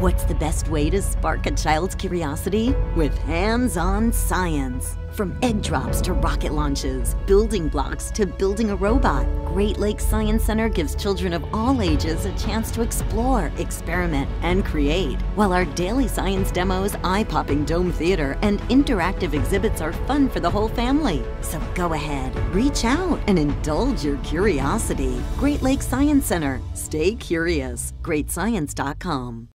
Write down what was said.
What's the best way to spark a child's curiosity? With hands on science. From egg drops to rocket launches, building blocks to building a robot, Great Lakes Science Center gives children of all ages a chance to explore, experiment, and create. While our daily science demos, eye popping dome theater, and interactive exhibits are fun for the whole family. So go ahead, reach out, and indulge your curiosity. Great Lakes Science Center. Stay curious. GreatScience.com.